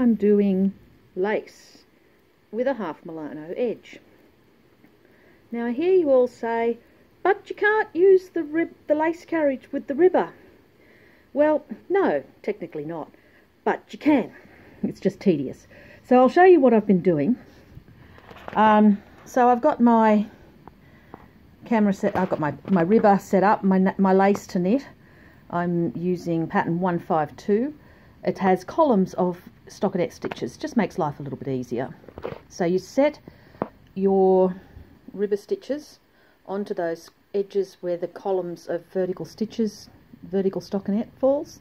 I'm doing lace with a half Milano edge. Now I hear you all say, but you can't use the, rib the lace carriage with the ribber. Well, no, technically not, but you can. It's just tedious. So I'll show you what I've been doing. Um, so I've got my camera set, I've got my, my ribber set up, my, my lace to knit. I'm using pattern 152. It has columns of stockinette stitches, just makes life a little bit easier. So you set your ribber stitches onto those edges where the columns of vertical stitches, vertical stockinette falls.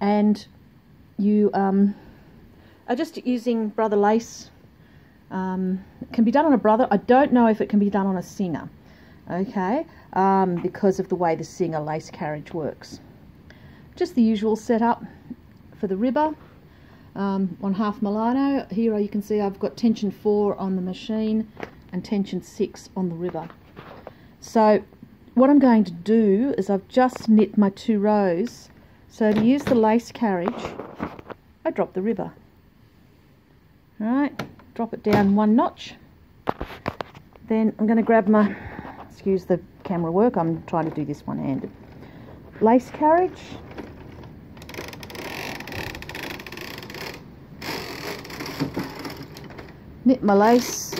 And you um, are just using brother lace. Um, can be done on a brother. I don't know if it can be done on a singer, okay, um, because of the way the singer lace carriage works. Just the usual setup for the ribber. Um, on half Milano, here you can see I've got tension 4 on the machine and tension 6 on the ribber. So what I'm going to do is I've just knit my two rows. So to use the lace carriage, I drop the ribber. Alright, drop it down one notch. Then I'm going to grab my, excuse the camera work, I'm trying to do this one-handed. Lace carriage. Knit my lace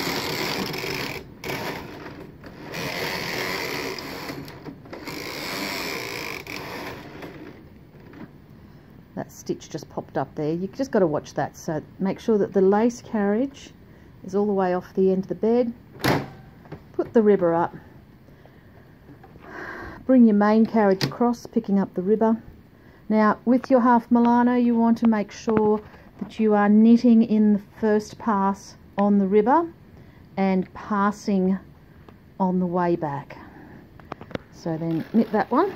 that stitch just popped up there. You just got to watch that. So make sure that the lace carriage is all the way off the end of the bed. Put the ribber up. Bring your main carriage across picking up the ribber. Now with your half Milano you want to make sure that you are knitting in the first pass on the ribber and passing on the way back so then knit that one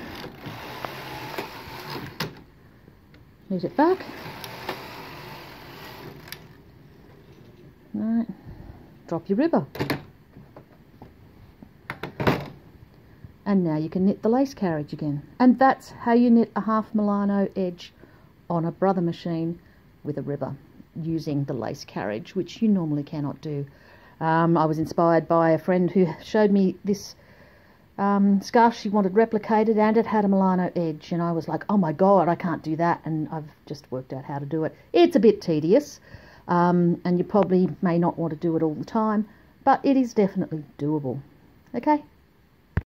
Knit it back. Right. Drop your ribber. And now you can knit the lace carriage again. And that's how you knit a half Milano edge on a brother machine with a ribber using the lace carriage, which you normally cannot do. Um, I was inspired by a friend who showed me this um, scarf she wanted replicated and it had a Milano edge. And I was like oh my god I can't do that. And I've just worked out how to do it. It's a bit tedious um, and you probably may not want to do it all the time but it is definitely doable. Okay